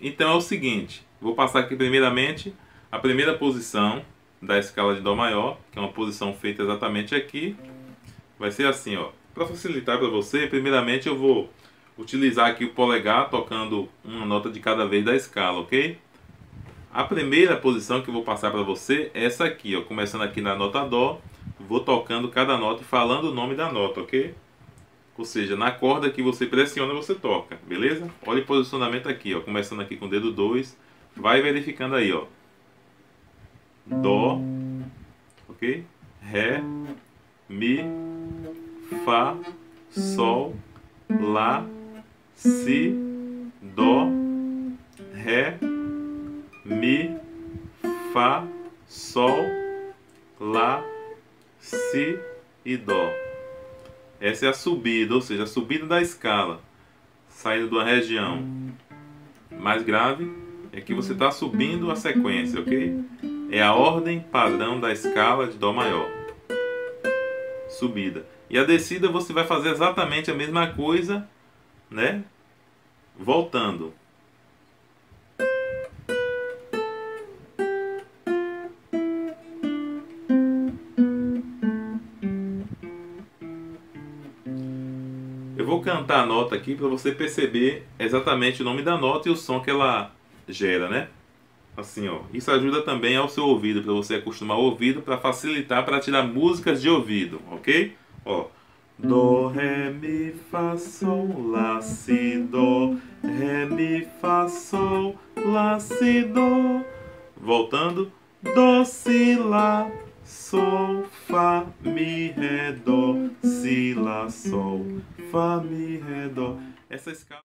Então é o seguinte, vou passar aqui primeiramente a primeira posição da escala de Dó maior, que é uma posição feita exatamente aqui. Vai ser assim, ó. Para facilitar para você, primeiramente eu vou utilizar aqui o polegar tocando uma nota de cada vez da escala, ok? A primeira posição que eu vou passar para você é essa aqui, ó. Começando aqui na nota Dó, vou tocando cada nota e falando o nome da nota, ok? Ou seja, na corda que você pressiona, você toca, beleza? Olha o posicionamento aqui, ó. Começando aqui com o dedo 2. Vai verificando aí, ó. Dó, ok? Ré, Mi, Fá, Sol, Lá, Si, Dó, Ré, Mi, Fá, Sol, Lá, Si e Dó. Essa é a subida, ou seja, a subida da escala, saindo de uma região mais grave, é que você está subindo a sequência, ok? É a ordem padrão da escala de Dó maior. Subida. E a descida você vai fazer exatamente a mesma coisa, né? Voltando. Eu vou cantar a nota aqui para você perceber exatamente o nome da nota e o som que ela gera, né? Assim, ó. Isso ajuda também ao seu ouvido, para você acostumar o ouvido, para facilitar para tirar músicas de ouvido, ok? Ó. Dó, Ré, Mi, Fá, Sol, Lá, Si, Dó. Ré, Mi, Fá, Sol, Lá, Si, Dó. Voltando. Dó, Si, Lá, Sol, Fá, Mi, Ré, Dó, Si, Lá, Sol, Fá, Mi, Ré, Dó. Essa escala.